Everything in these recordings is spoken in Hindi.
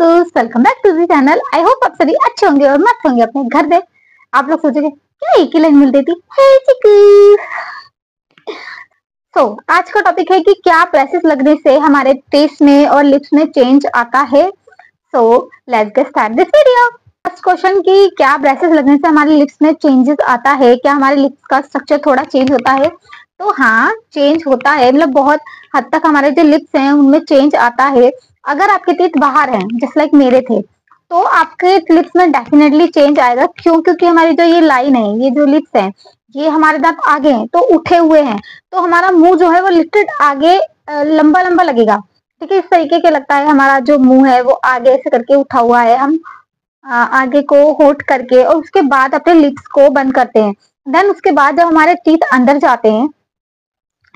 Welcome back to channel I hope आप सभी अच्छे होंगे और मस्त होंगे अपने घर पे। आप लोग सोचेंगे, क्या एक ही लाइन मिल देती? हे चिकू तो आज का टॉपिक है कि क्या प्रेसेस लगने से हमारे टेस्ट में और लिप्स में चेंज आता है। So let's get start this video first question की क्या ब्रेसेस लगने से हमारे लिप्स में चेंजेस आता है? क्या हमारे लिप्स का स्ट्रक्चर थोड़ा चेंज होता है? तो हाँ चेंज होता है। मतलब बहुत हद तक हमारे जो लिप्स हैं, उनमें चेंज आता है। अगर आपके टीथ बाहर हैं जस्ट लाइक मेरे थे तो आपके लिप्स में डेफिनेटली चेंज आएगा। क्यों? क्योंकि हमारी जो ये लाइन है, ये जो लिप्स हैं, ये हमारे दांत आगे हैं तो उठे हुए हैं। तो हमारा मुँह जो है, वो लिफ्टेड आगे लंबा लंबा लगेगा। ठीक है, इस तरीके के लगता है हमारा जो मुँह है, वो आगे ऐसे करके उठा हुआ है। हम आगे को होट करके और उसके बाद अपने लिप्स को बंद करते हैं। देन उसके बाद जब हमारे टीथ अंदर जाते हैं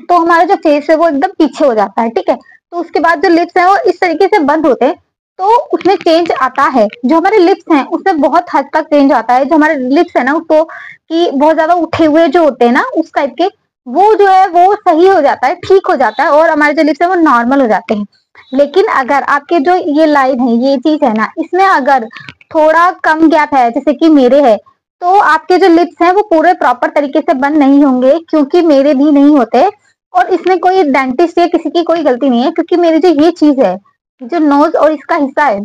तो हमारा जो फेस है, वो एकदम पीछे हो जाता है। ठीक है तो उसके बाद जो लिप्स है वो इस तरीके से बंद होते हैं तो उसमें चेंज आता है। जो हमारे लिप्स हैं, उसमें बहुत हद तक चेंज आता है। जो हमारे लिप्स है ना, उसको कि बहुत ज़्यादा उठे हुए जो होते हैं ना, उस टाइप के, वो जो है, वो सही हो जाता है, ठीक हो जाता है और हमारे जो लिप्स है, वो नॉर्मल हो जाते हैं। लेकिन अगर आपके जो ये लाइन है, ये चीज़ है ना, इसमें अगर थोड़ा कम गैप है, जैसे कि मेरे है तो आपके जो लिप्स हैं, वो पूरे प्रॉपर तरीके से बंद नहीं होंगे, क्योंकि मेरे भी नहीं होते। और इसमें कोई डेंटिस्ट या किसी की कोई गलती नहीं है, क्योंकि मेरी जो ये चीज़ है, जो नोज़ और इसका हिस्सा है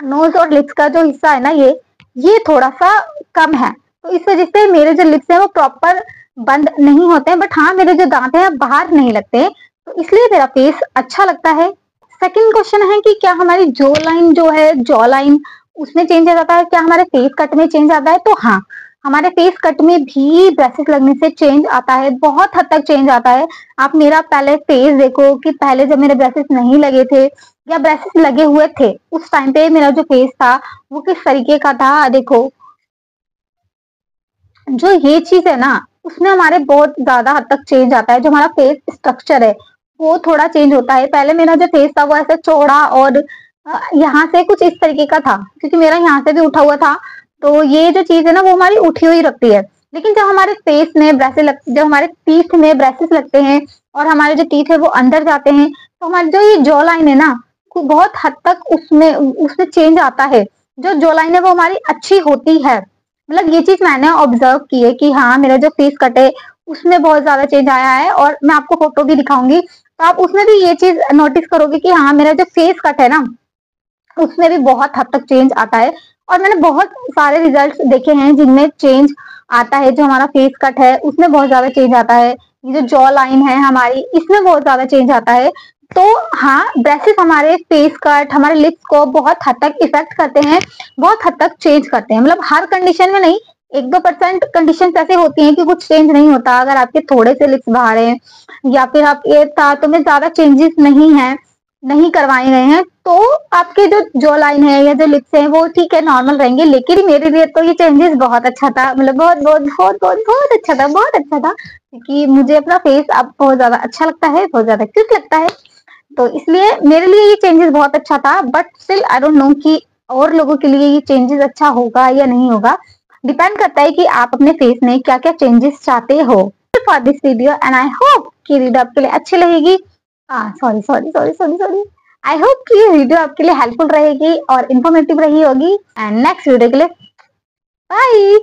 नोज़ और लिप्स का जो हिस्सा है ना ये ये थोड़ा सा कम है। तो इस वजह से मेरे जो लिप्स हैं वो प्रॉपर बंद नहीं होते हैं बट हाँ मेरे जो दांत हैं बाहर नहीं लगते तो इसलिए मेरा फेस अच्छा लगता है। सेकंड क्वेश्चन है कि क्या हमारी जो लाइन जो है जॉ लाइन उसमें चेंज आ जाता है? क्या हमारे फेस कट में चेंज आता है? तो हाँ हमारे फेस कट में भी ब्रेसेस लगने से चेंज आता है, बहुत हद तक चेंज आता है। आप मेरा पहले फेस देखो कि पहले जब मेरे ब्रेसेस नहीं लगे थे या ब्रेसेस लगे हुए थे, उस टाइम पे मेरा जो फेस था, वो किस तरीके का था, देखो। जो ये चीज़ है ना, उसमें हमारे बहुत ज़्यादा हद तक चेंज आता है। जो हमारा फेस स्ट्रक्चर है, वो थोड़ा चेंज होता है। पहले मेरा जो फेस था, वो ऐसे चौड़ा और यहाँ से कुछ इस तरीके का था, क्योंकि मेरा यहाँ से भी उठा हुआ था। तो ये जो चीज़ है ना, वो हमारी उठी हुई रखती है। लेकिन जब हमारे फेस में ब्रेसेस लग, जब हमारे टीथ में ब्रेसेस लगते हैं और हमारे जो टीथ है वो अंदर जाते हैं तो हमारी जो ये जॉ लाइन है ना बहुत हद तक उसमें उसमें चेंज आता है। जो जॉ लाइन है वो हमारी अच्छी होती है। मतलब ये चीज़ मैंने ऑब्ज़र्व की है कि हाँ मेरा जो फेस कट है, उसमें बहुत ज़्यादा चेंज आया है और मैं आपको फ़ोटो भी दिखाऊँगी। तो आप उसमें भी ये चीज़ नोटिस करोगे कि हाँ मेरा जो फेस कट है ना उसमें भी बहुत हद तक चेंज आता है। और मैंने बहुत सारे रिजल्ट्स देखे हैं जिनमें चेंज आता है, जो हमारा फेस कट है, उसमें बहुत ज़्यादा चेंज आता है। ये जो जॉ लाइन है हमारी, इसमें बहुत ज़्यादा चेंज आता है। तो हाँ ब्रेसेस हमारे फेस कट हमारे लिप्स को बहुत हद तक इफ़ेक्ट करते हैं, बहुत हद तक चेंज करते हैं। मतलब हर कंडीशन में नहीं, एक दो परसेंट कंडीशन ऐसे होती हैं कि कुछ चेंज नहीं होता। अगर आपके थोड़े से लिप्स बाहर हैं, या फिर आप, ये में ज़्यादा चेंजेस नहीं है नहीं करवाए गए हैं तो आपके जो जो लाइन है या जो लिप्स है, वो ठीक है नॉर्मल रहेंगे, लेकिन मेरे लिए तो ये चेंजेस बहुत अच्छा था मतलब बहुत बहुत बहुत बहुत बहुत अच्छा था, बहुत अच्छा था, क्योंकि मुझे अपना फेस अब बहुत ज़्यादा अच्छा लगता है, बहुत ज़्यादा क्यूट लगता है तो इसलिए मेरे लिए ये चेंजेस बहुत अच्छा था but still I don't know कि और लोगों के लिए ये चेंजेस अच्छा होगा या नहीं होगा डिपेंड करता है कि आप अपने फेस में क्या क्या चेंजेस चाहते हो। For this video and I hope कि वीडियो आपके लिए अच्छी लगेगी। Sorry sorry sorry sorry sorry I hope कि ये वीडियो आपके लिए हेल्पफुल रहेगी और इन्फॉर्मेटिव रही होगी. एंड नेक्स्ट वीडियो के लिए बाय